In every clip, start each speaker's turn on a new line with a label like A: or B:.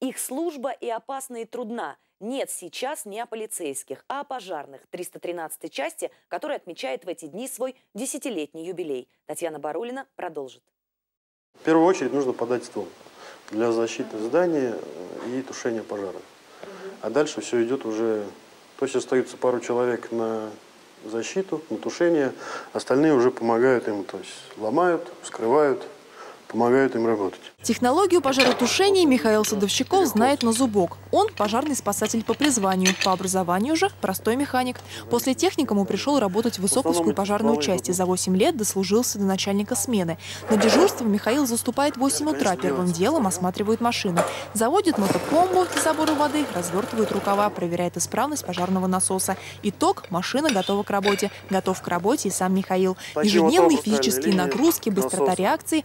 A: Их служба и опасна, и трудна. Нет сейчас не о полицейских, а о пожарных 313-й части, которая отмечает в эти дни свой десятилетний юбилей. Татьяна Барулина продолжит.
B: В первую очередь нужно подать ствол для защиты здания и тушения пожара. А дальше все идет уже... То есть остаются пару человек на защиту, на тушение, остальные уже помогают им, то есть ломают, вскрывают, помогают им работать.
C: Технологию пожаротушения Михаил Садовщиков знает на зубок. Он пожарный спасатель по призванию, по образованию же простой механик. После техникуму пришел работать в Высоковскую пожарную часть и за 8 лет дослужился до начальника смены. На дежурство Михаил заступает в 8 утра. Первым делом осматривает машины. Заводит мотопомбу для забора воды, развертывает рукава, проверяет исправность пожарного насоса. Итог – машина готова к работе. Готов к работе и сам Михаил. Ежедневные физические нагрузки, быстрота реакции,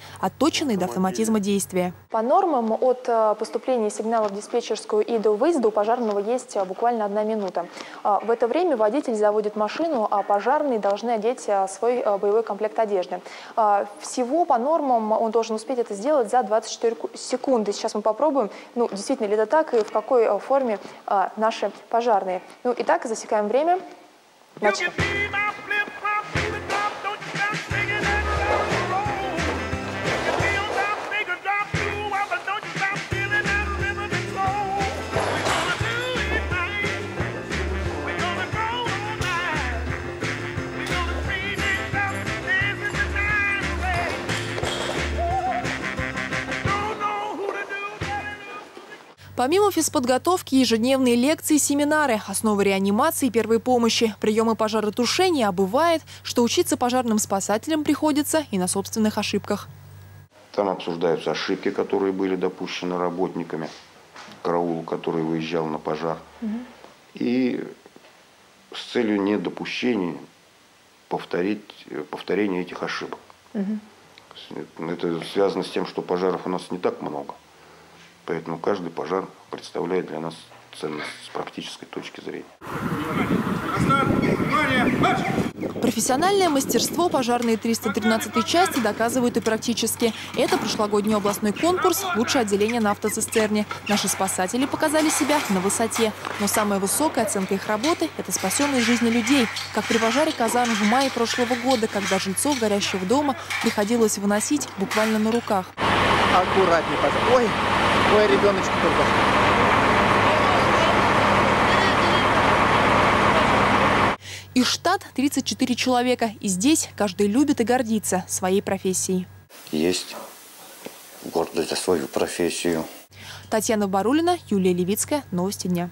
C: отточенные до автоматизма действия.
D: По нормам от э, поступления сигнала в диспетчерскую и до выезда у пожарного есть э, буквально одна минута. А, в это время водитель заводит машину, а пожарные должны одеть э, свой боевой комплект одежды. А, всего по нормам он должен успеть это сделать за 24 секунды. Сейчас мы попробуем, ну, действительно ли это так и в какой форме наши пожарные. Ну, итак, засекаем время. Начали.
C: Помимо физподготовки, ежедневные лекции, семинары, основы реанимации и первой помощи, приемы пожаротушения, а бывает, что учиться пожарным спасателям приходится и на собственных ошибках.
E: Там обсуждаются ошибки, которые были допущены работниками караула, который выезжал на пожар. Угу. И с целью недопущения повторить, повторения этих ошибок. Угу. Это связано с тем, что пожаров у нас не так много. Поэтому каждый пожар представляет для нас ценность с практической точки зрения.
C: Профессиональное мастерство пожарные 313 части доказывают и практически. Это прошлогодний областной конкурс «Лучшее отделение на автоцистерне». Наши спасатели показали себя на высоте. Но самая высокая оценка их работы – это спасенные жизни людей. Как при пожаре Казан в мае прошлого года, когда жильцов горящего дома приходилось выносить буквально на руках.
F: Аккуратнее, пожалуйста. Ой, ой, ребеночек только.
C: Их штат 34 человека. И здесь каждый любит и гордится своей профессией.
G: Есть гордость за свою профессию.
C: Татьяна Барулина, Юлия Левицкая. Новости дня.